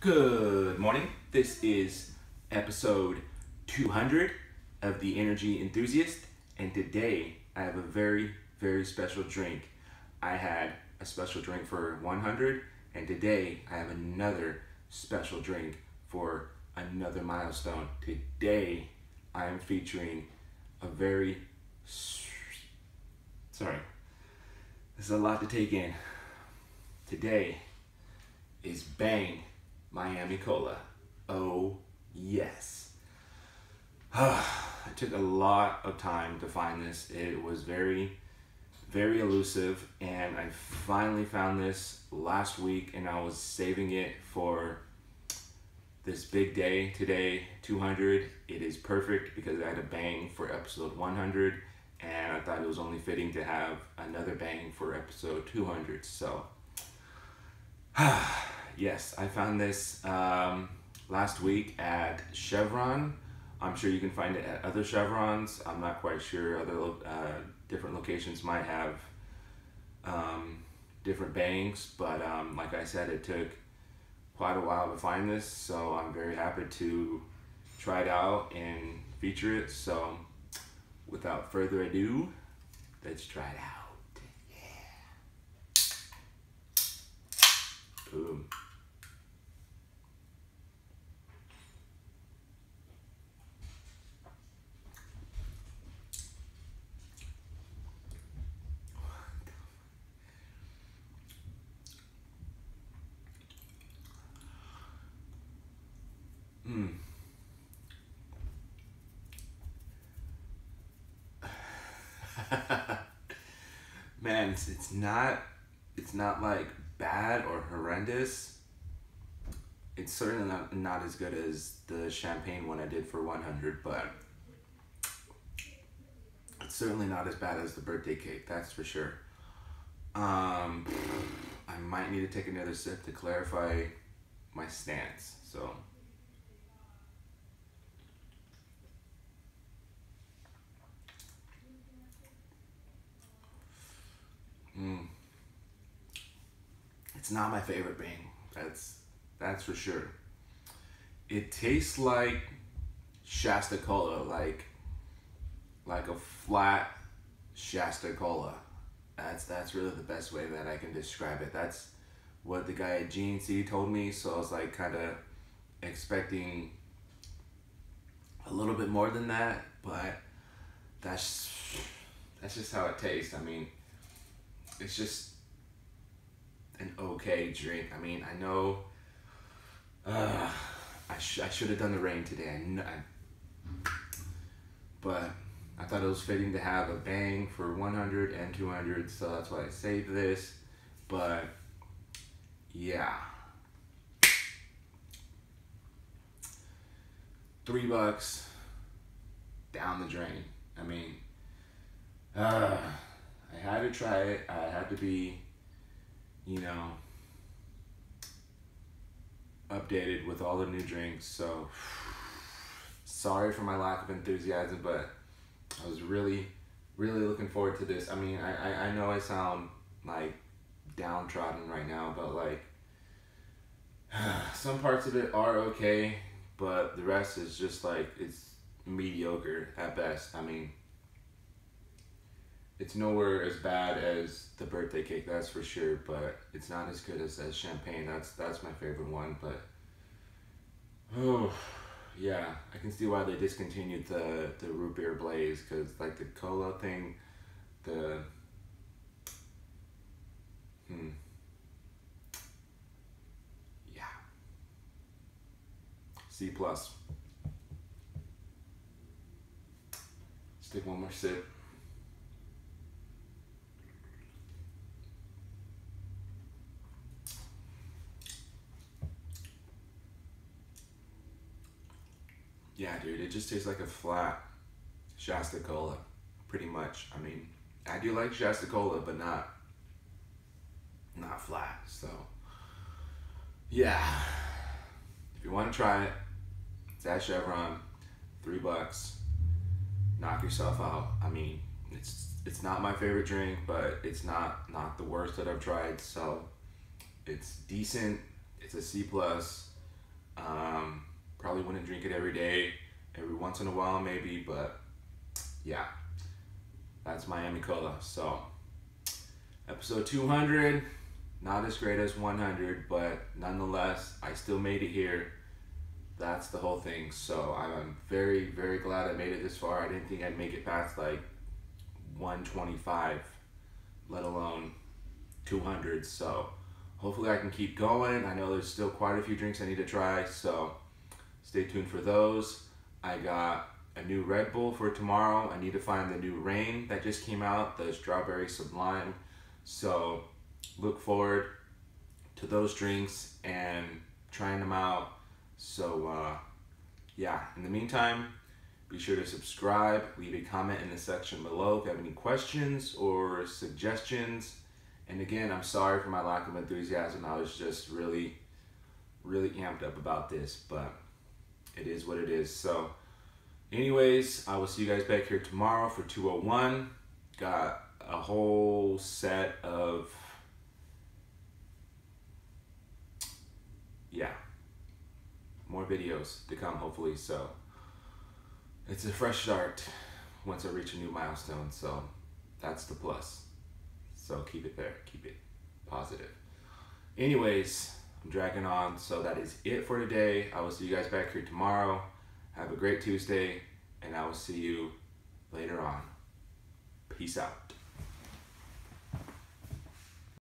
Good morning. This is episode 200 of The Energy Enthusiast, and today I have a very, very special drink. I had a special drink for 100, and today I have another special drink for another milestone. Today I am featuring a very. Sorry. This is a lot to take in. Today is Bang Miami Cola. Oh, yes. it took a lot of time to find this. It was very, very elusive, and I finally found this last week, and I was saving it for this big day today 200 it is perfect because i had a bang for episode 100 and i thought it was only fitting to have another bang for episode 200 so yes i found this um, last week at chevron i'm sure you can find it at other chevrons i'm not quite sure other uh, different locations might have um, different bangs but um, like i said it took quite a while to find this, so I'm very happy to try it out and feature it. So without further ado, let's try it out. Man, it's, it's not it's not like bad or horrendous. It's certainly not, not as good as the champagne one I did for 100, but it's certainly not as bad as the birthday cake, that's for sure. Um, I might need to take another sip to clarify my stance, so. It's not my favorite Bang. That's that's for sure. It tastes like Shasta Cola, like like a flat Shasta Cola. That's that's really the best way that I can describe it. That's what the guy at GNC told me. So I was like kind of expecting a little bit more than that, but that's that's just how it tastes. I mean, it's just an okay drink. I mean, I know uh, I, sh- I should have done the Reign today. I, but I thought it was fitting to have a bang for 100 and 200, so that's why I saved this. But yeah. Three bucks down the drain. I mean, uh, I had to try it. I had to be, you know, updated with all the new drinks. So sorry for my lack of enthusiasm, but I was really, really looking forward to this. I mean, I, I, I know I sound like downtrodden right now, but like some parts of it are okay, but the rest is just like it's mediocre at best. I mean, it's nowhere as bad as the birthday cake, that's for sure. But it's not as good as, as champagne. That's that's my favorite one. But oh, yeah, I can see why they discontinued the the root beer blaze because like the cola thing, the hmm. Yeah. C plus. Let's take one more sip. Yeah, dude, it just tastes like a flat Shasta Cola, pretty much. I mean, I do like Shasta Cola, but not not flat. So, yeah, if you want to try it, it's at Chevron, three bucks. Knock yourself out. I mean, it's it's not my favorite drink, but it's not not the worst that I've tried. So, it's decent. It's a C plus. Wouldn't drink it every day, every once in a while maybe, but yeah, that's Miami Cola. So, episode 200, not as great as 100, but nonetheless, I still made it here. That's the whole thing. So, I'm very, very glad I made it this far. I didn't think I'd make it past like 125, let alone 200. So, hopefully, I can keep going. I know there's still quite a few drinks I need to try. So, stay tuned for those. I got a new Red Bull for tomorrow. I need to find the new Reign that just came out, the Strawberry Sublime. So look forward to those drinks and trying them out. So uh, yeah, in the meantime, be sure to subscribe, leave a comment in the section below if you have any questions or suggestions. And again, I'm sorry for my lack of enthusiasm. I was just really, really amped up about this, but it is what it is. So Anyways, I will see you guys back here tomorrow for 201. Got a whole set of, yeah, more videos to come hopefully. So it's a fresh start once I reach a new milestone. So that's the plus. So keep it there, keep it positive. Anyways, I'm dragging on. So that is it for today. I will see you guys back here tomorrow. Have a great Tuesday, and I will see you later on. Peace out.